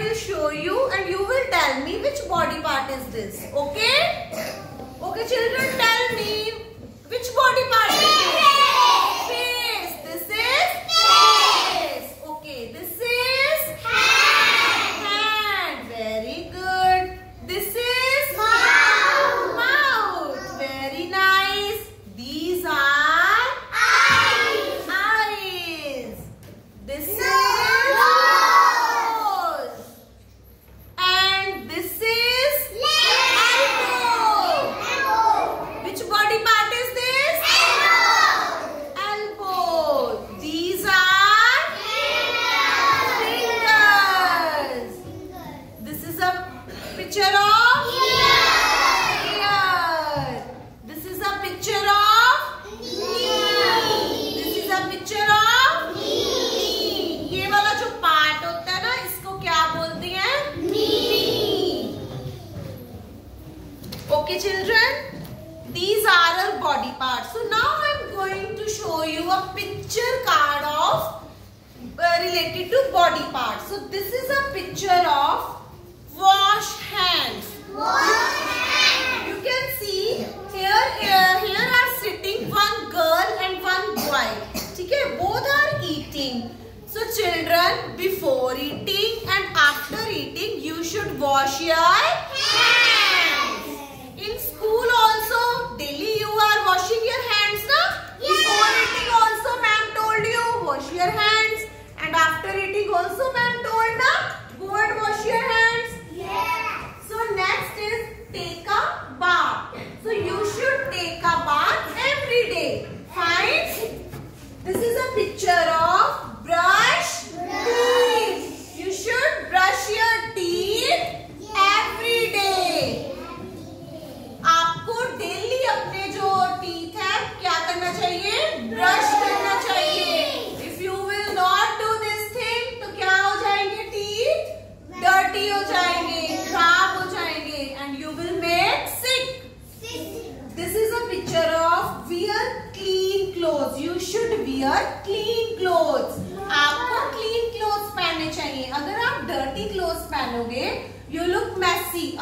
will show you and you will tell me which body part is this. Okay? Okay children tell me which body part is this? Face. This is face. Okay. This is hand. Hand. Very good. This is mouth. Mouth. Very nice. These are eyes. Eyes. This is picture of ear. This is a picture of knee. This is a picture of knee. ये वाला जो part होता है ना इसको क्या बोलते हैं knee. Okay, children. These are our body parts. So now I am going to show you a picture card of uh, related to body parts. So this is a picture of Wash hands. Wash hands. You can see here here here are sitting one girl and one boy. Okay, both are eating. So children, before eating and after eating, you should wash your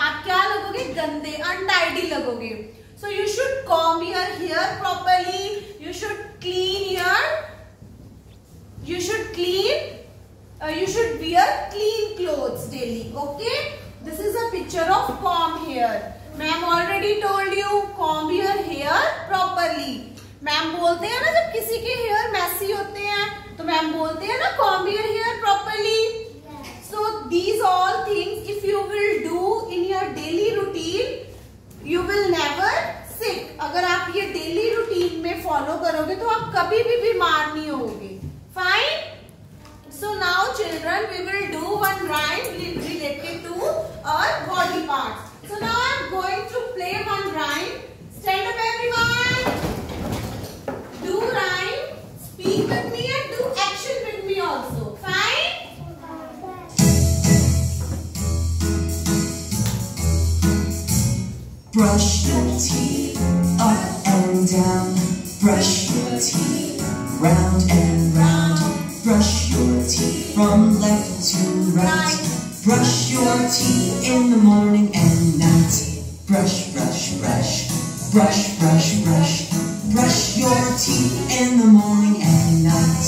आप क्या लगोगे? गंदे untidy लगोगे. So you should comb your hair properly you should clean your you should clean you should wear clean cloth daily okay this is a picture of comb hair ma'am already told you comb your hair properly ma'am बोलते हैं ना, जब किसी के hair Massey होते हैं तो ma'am बोलते हैं ना comb your hair children we will do one rhyme related to our body parts. So now I am going to play one rhyme. Stand up everyone. Do rhyme, speak with me and do action with me also. Fine? Brush your teeth up and down. Brush your teeth round and round. Brush your teeth from left to right. Brush your teeth in the morning and night. Brush, brush, brush. Brush, brush, brush. Brush your teeth in the morning and night.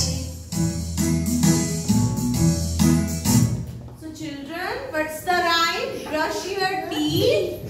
So children, what's the rhyme? Brush your teeth